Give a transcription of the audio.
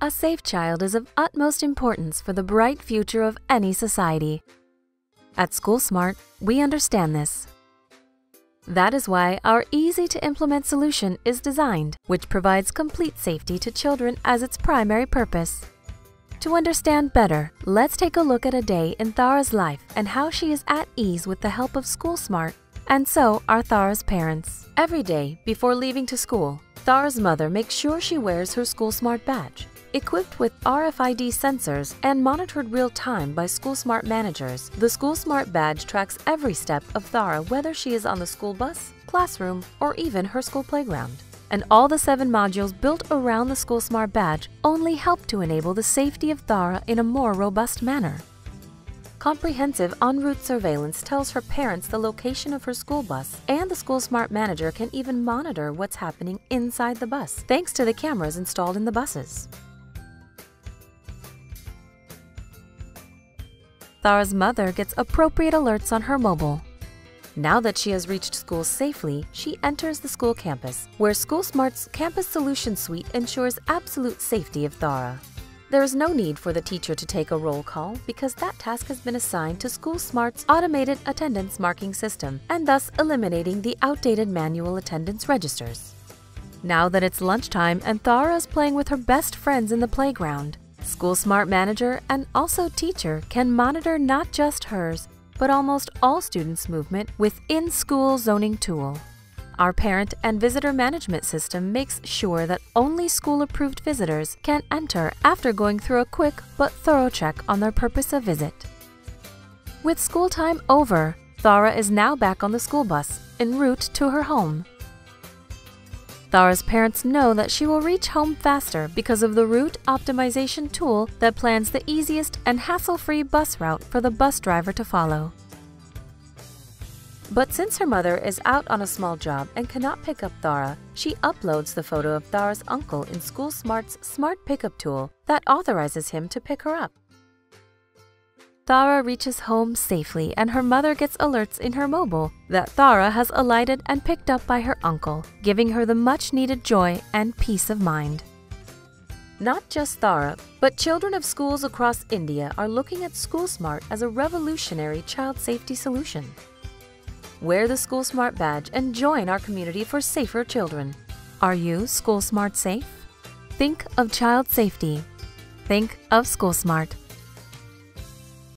A safe child is of utmost importance for the bright future of any society. At SkoolSmart, we understand this. That is why our easy-to-implement solution is designed, which provides complete safety to children as its primary purpose. To understand better, let's take a look at a day in Thara's life and how she is at ease with the help of SkoolSmart. And so are Thara's parents. Every day, before leaving to school, Thara's mother makes sure she wears her SkoolSmart badge. Equipped with RFID sensors and monitored real-time by SkoolSmart managers, the SkoolSmart badge tracks every step of Thara whether she is on the school bus, classroom, or even her school playground. And all the seven modules built around the SkoolSmart badge only help to enable the safety of Thara in a more robust manner. Comprehensive en route surveillance tells her parents the location of her school bus, and the SkoolSmart manager can even monitor what's happening inside the bus, thanks to the cameras installed in the buses. Thara's mother gets appropriate alerts on her mobile. Now that she has reached school safely, she enters the school campus, where SkoolSmart's Campus Solution Suite ensures absolute safety of Thara. There is no need for the teacher to take a roll call because that task has been assigned to SkoolSmart's automated attendance marking system and thus eliminating the outdated manual attendance registers. Now that it's lunchtime and Thara is playing with her best friends in the playground, SkoolSmart Manager and also Teacher can monitor not just hers, but almost all students' movement with in-school zoning tool. Our parent and visitor management system makes sure that only school-approved visitors can enter after going through a quick but thorough check on their purpose of visit. With school time over, Thara is now back on the school bus, en route to her home. Thara's parents know that she will reach home faster because of the route optimization tool that plans the easiest and hassle-free bus route for the bus driver to follow. But since her mother is out on a small job and cannot pick up Thara, she uploads the photo of Thara's uncle in SkoolSmart's Smart Pickup tool that authorizes him to pick her up. Thara reaches home safely and her mother gets alerts in her mobile that Thara has alighted and picked up by her uncle, giving her the much needed joy and peace of mind. Not just Thara, but children of schools across India are looking at SkoolSmart as a revolutionary child safety solution. Wear the SkoolSmart badge and join our community for safer children. Are you SkoolSmart safe? Think of child safety. Think of SkoolSmart.